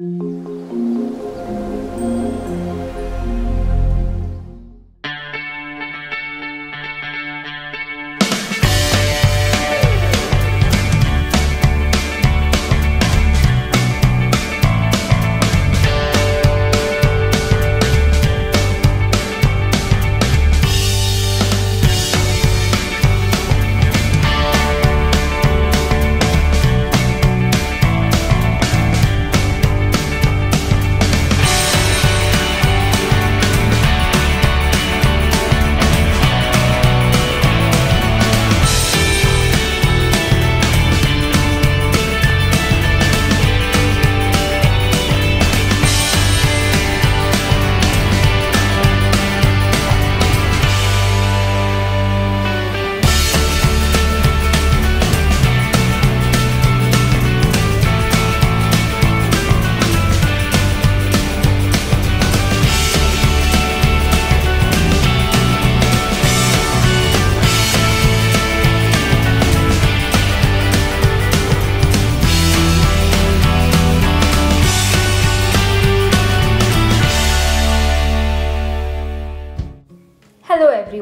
嗯。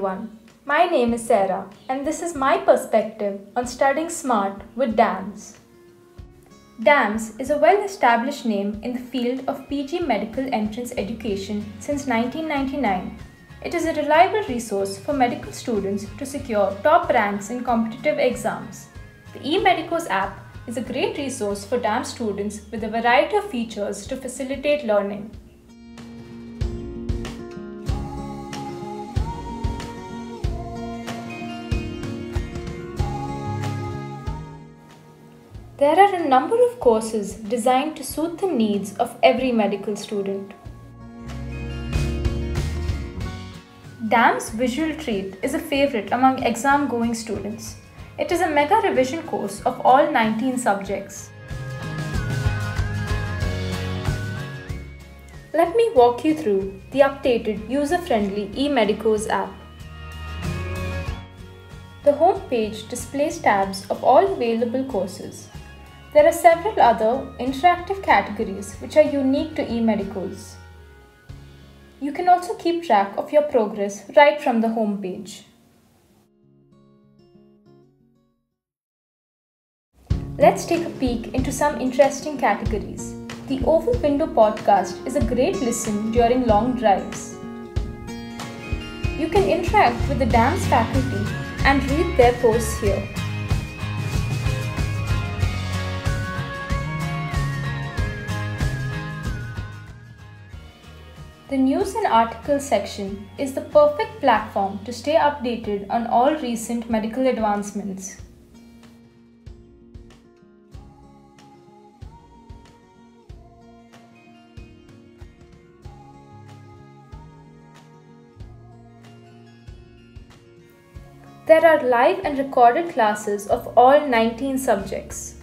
Everyone, my name is Sarah and this is my perspective on studying smart with DAMS. DAMS is a well established name in the field of PG medical entrance education since 1999. It is a reliable resource for medical students to secure top ranks in competitive exams. The eMedicoz app is a great resource for DAMS students with a variety of features to facilitate learning. There are a number of courses designed to suit the needs of every medical student. DAMS Visual Treat is a favorite among exam going students. It is a mega revision course of all 19 subjects. Let me walk you through the updated user friendly eMedicoz app. The home page displays tabs of all available courses. There are several other interactive categories which are unique to eMedicoz. You can also keep track of your progress right from the home page. Let's take a peek into some interesting categories. The Oval Window podcast is a great listen during long drives. You can interact with the DAMS faculty and read their posts here. The news and articles section is the perfect platform to stay updated on all recent medical advancements. There are live and recorded classes of all 19 subjects.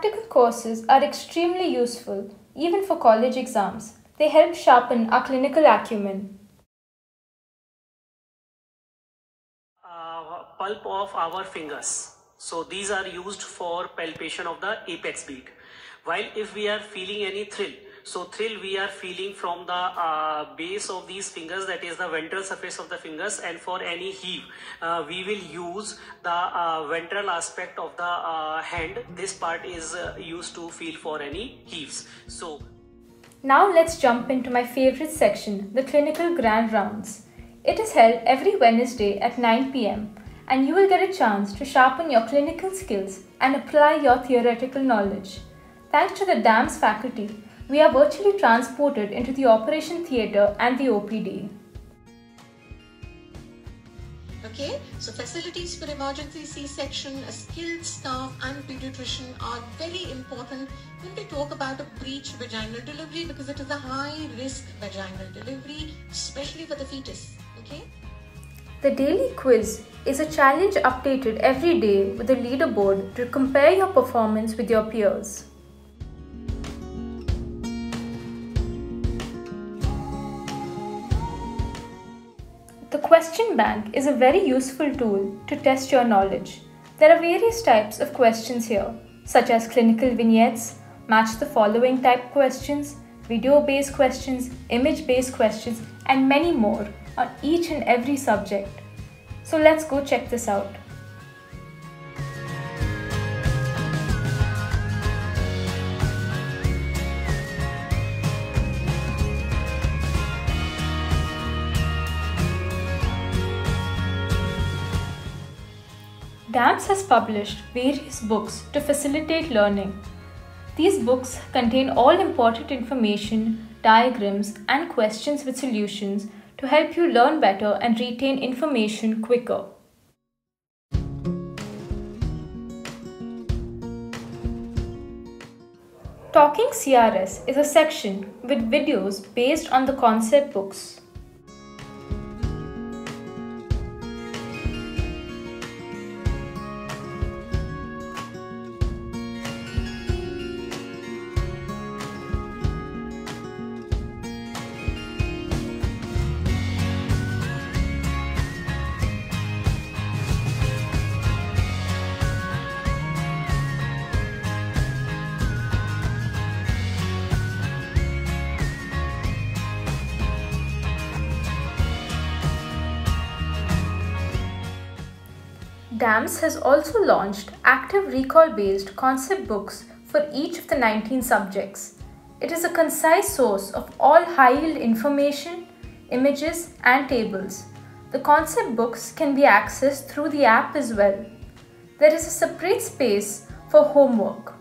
Practical courses are extremely useful, even for college exams. They help sharpen our clinical acumen. uh, pulp of our fingers. So these are used for palpation of the apex beat. While if we are feeling any thrill, so thrill we are feeling from the uh, base of these fingers, that is the ventral surface of the fingers, and for any heave, uh, we will use the uh, ventral aspect of the uh, hand. This part is uh, used to feel for any heaves. So Now let's jump into my favorite section, the clinical grand rounds. It is held every Wednesday at 9 pm, and you will get a chance to sharpen your clinical skills and apply your theoretical knowledge. Thanks to the DAMS faculty, we are virtually transported into the operation theatre and the OPD. Okay, so facilities for emergency C-section, a skilled staff and pediatrician are very important when we talk about a breech vaginal delivery because it is a high risk vaginal delivery, especially for the fetus. Okay? The daily quiz is a challenge updated every day with a leaderboard to compare your performance with your peers. The question bank is a very useful tool to test your knowledge. There are various types of questions here, such as clinical vignettes, match the following type questions, video based questions, image based questions, and many more on each and every subject. So let's go check this out. DAMS has published various books to facilitate learning. These books contain all important information, diagrams, and questions with solutions to help you learn better and retain information quicker. Talking CRS is a section with videos based on the concept books. DAMS has also launched active recall based concept books for each of the 19 subjects. It is a concise source of all high yield information, images, and tables. The concept books can be accessed through the app as well. There is a separate space for homework.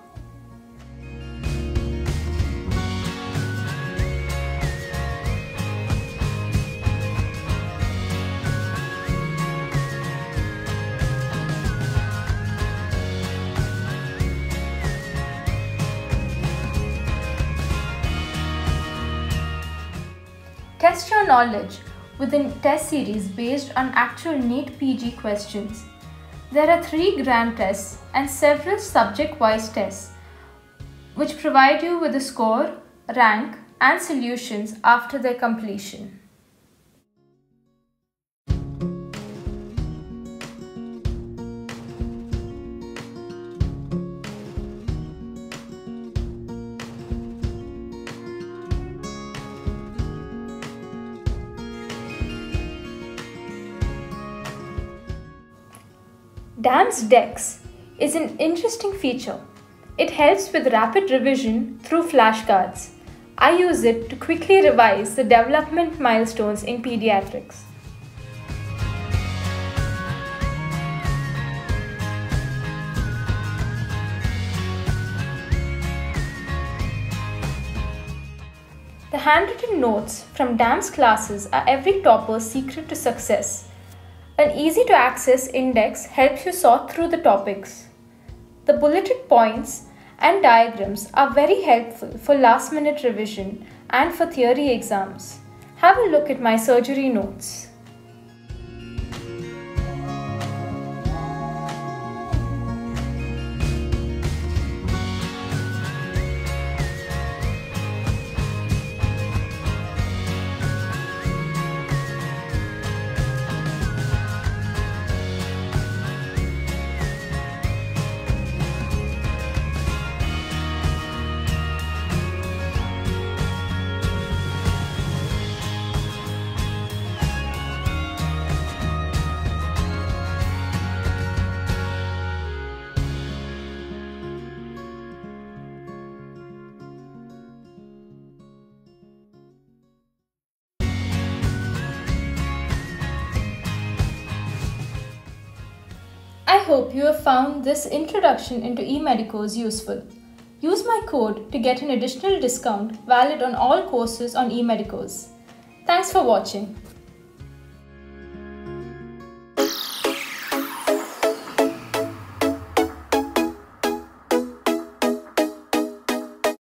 Test your knowledge with a test series based on actual NEET PG questions. There are three grand tests and several subject wise tests, which provide you with a score, rank, and solutions after their completion. DAMS DEX is an interesting feature. It helps with rapid revision through flashcards. I use it to quickly revise the development milestones in pediatrics. The handwritten notes from DAMS classes are every topper's secret to success. An easy to access index helps you sort through the topics. The bulleted points and diagrams are very helpful for last minute revision and for theory exams. Have a look at my surgery notes. Hope you have found this introduction into eMedicoz useful. Use my code to get an additional discount valid on all courses on eMedicoz. Thanks for watching.